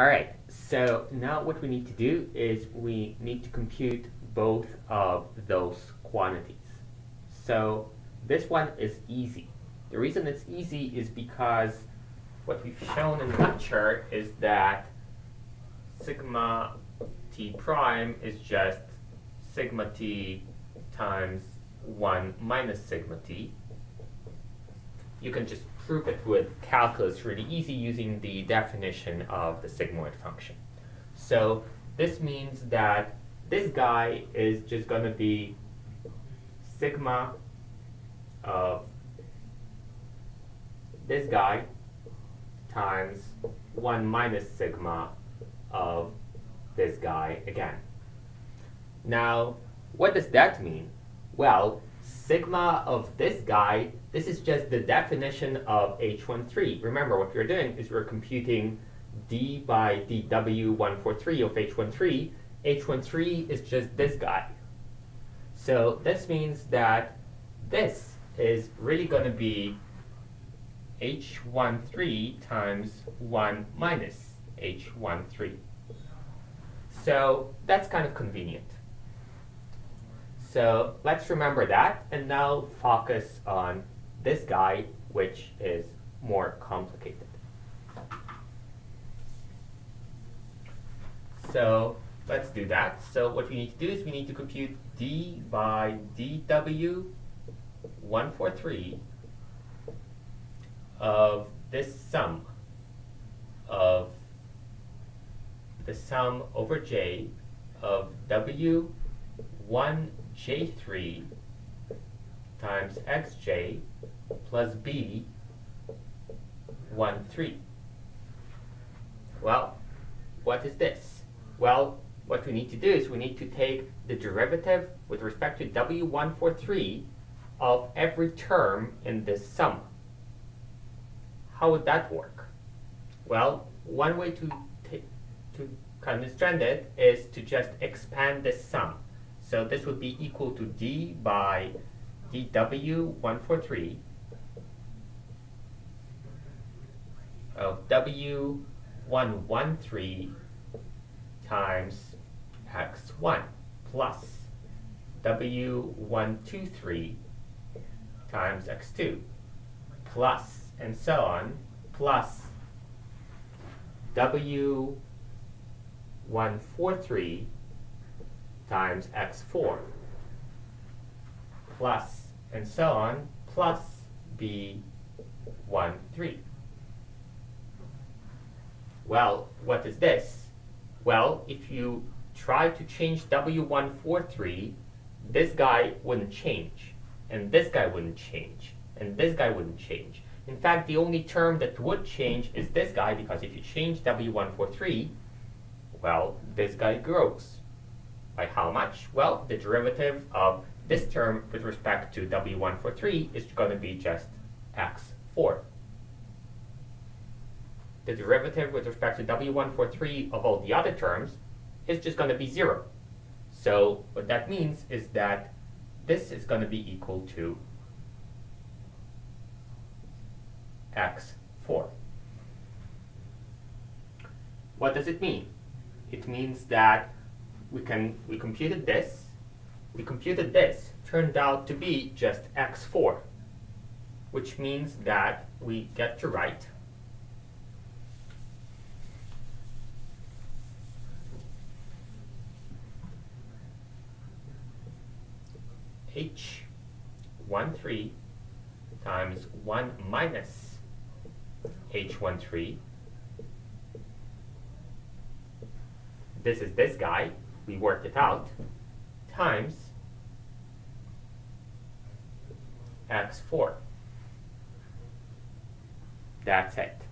All right, so now what we need to do is we need to compute both of those quantities. So this one is easy. The reason it's easy is because what we've shown in that chart is that sigma t prime is just sigma t times 1 minus sigma t. You can just prove it with calculus really easy using the definition of the sigmoid function. So this means that this guy is just going to be sigma of this guy times 1 minus sigma of this guy again. Now, what does that mean? Well, sigma of this guy, this is just the definition of H13. Remember, what we're doing is we're computing d by dw143 of H13. H13 is just this guy. So this means that this is really going to be H13 times 1 minus H13. So that's kind of convenient. So let's remember that and now focus on this guy, which is more complicated. So let's do that. So what we need to do is we need to compute d by dw143 of this sum of the sum over j of w1 j3 times xj plus b 1, 3. Well, what is this? Well, what we need to do is we need to take the derivative with respect to w143 of every term in this sum. How would that work? Well, one way to, to understand it is to just expand this sum. So this would be equal to d by dw143 of w113 times x1 plus w123 times x2 plus and so on plus w143 times x4 plus, and so on, plus b one three. Well, what is this? Well, if you try to change w143, this guy wouldn't change, and this guy wouldn't change, and this guy wouldn't change. In fact, the only term that would change is this guy, because if you change w143, well, this guy grows. By how much? Well, the derivative of this term with respect to W143 is going to be just x4. The derivative with respect to W143 of all the other terms is just going to be 0. So what that means is that this is going to be equal to x4. What does it mean? It means that we can we computed this, we computed this, turned out to be just x4, which means that we get to write h13 times 1 minus h13 this is this guy we worked it out, times x4. That's it.